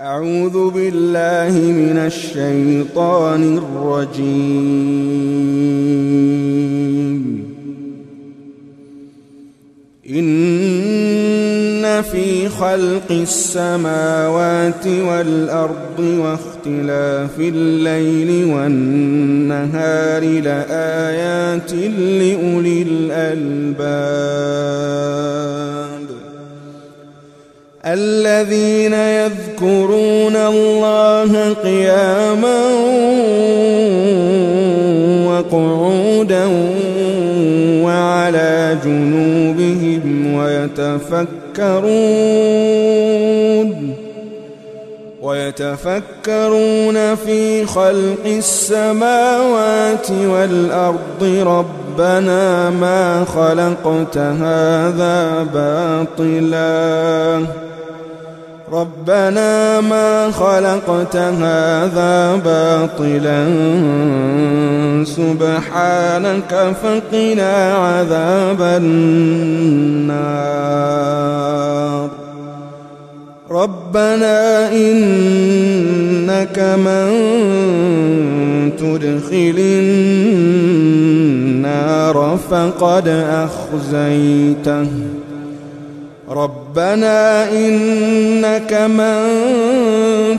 أعوذ بالله من الشيطان الرجيم. إن في خلق السماوات والأرض واختلاف الليل والنهار لآيات لأولي الألباب. الذين يذكرون الله قياما وقعودا وعلى جنوبهم ويتفكرون ويتفكرون في خلق السماوات والأرض. ربنا ما خلقت هذا باطلاً. ربنا ما خلقت هذا باطلا. سبحانك فقنا عذاب النار. ربنا إنك من تدخل النار فقد أخزيته. ربنا إنك من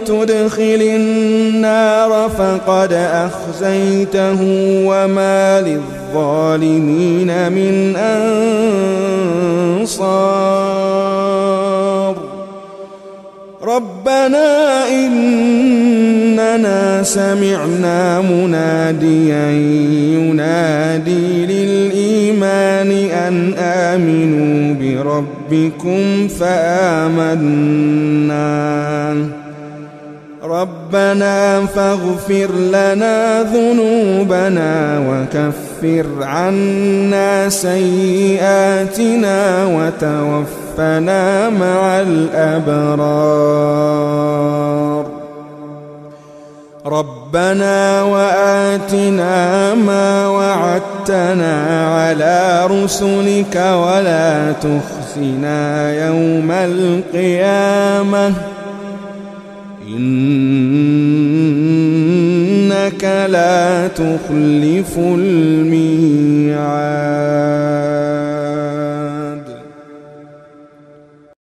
تدخل النار فقد أخزيته وما للظالمين من أنصار. ربنا إننا سمعنا مناديا ينادي للإيمان أن آمنوا بربكم فآمنا. ربنا فاغفر لنا ذنوبنا وكفر عنا سيئاتنا وتوفنا مع الأبرار. ربنا وآتنا ما وعدتنا على رسلك ولا تخزنا يوم القيامة. إنك لا تخلف الميعاد.